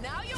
Now you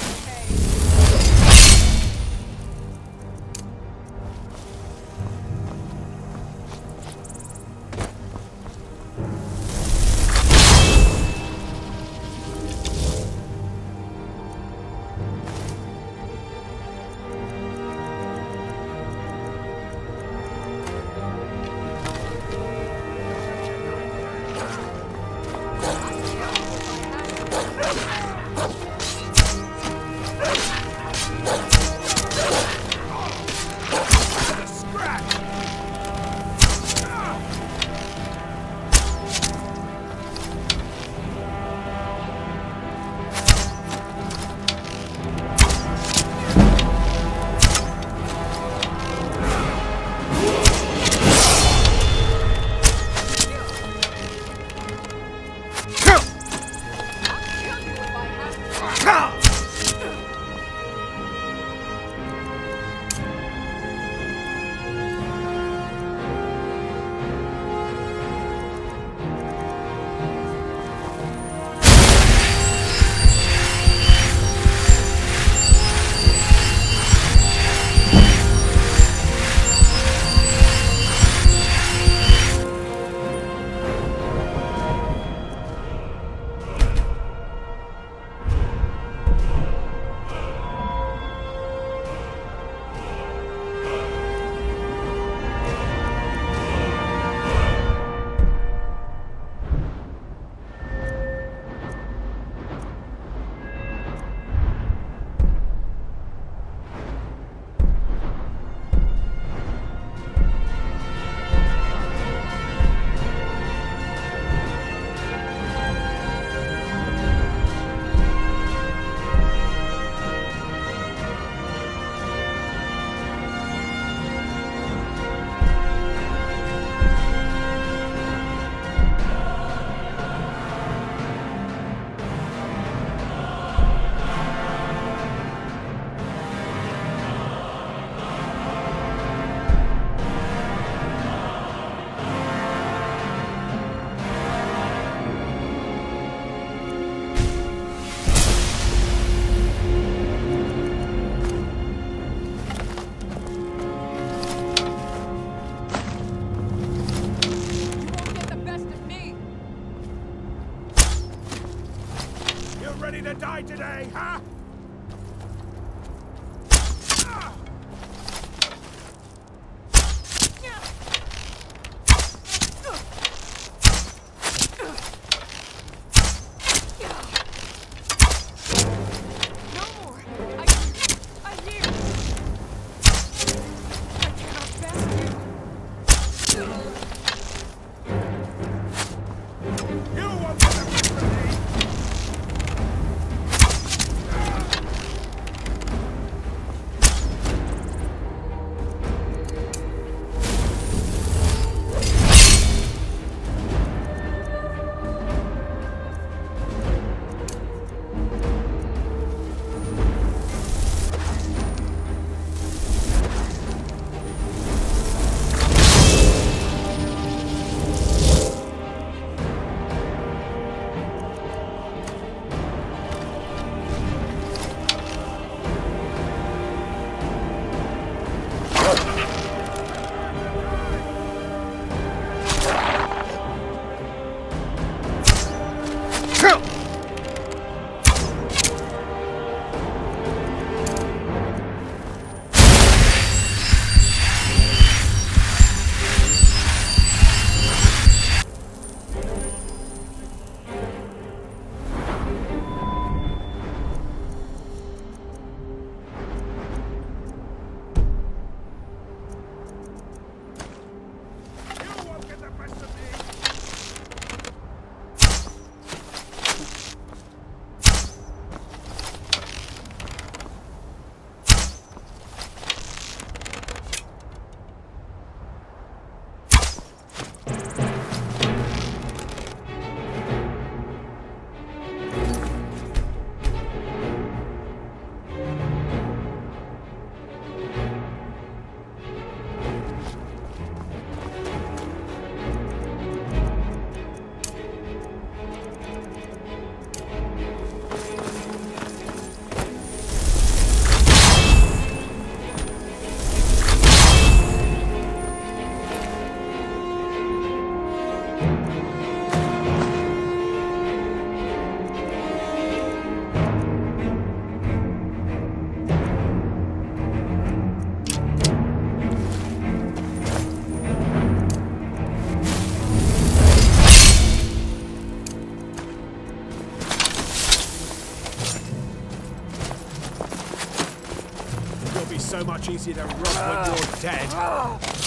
Easier to rob when you're dead. Ah.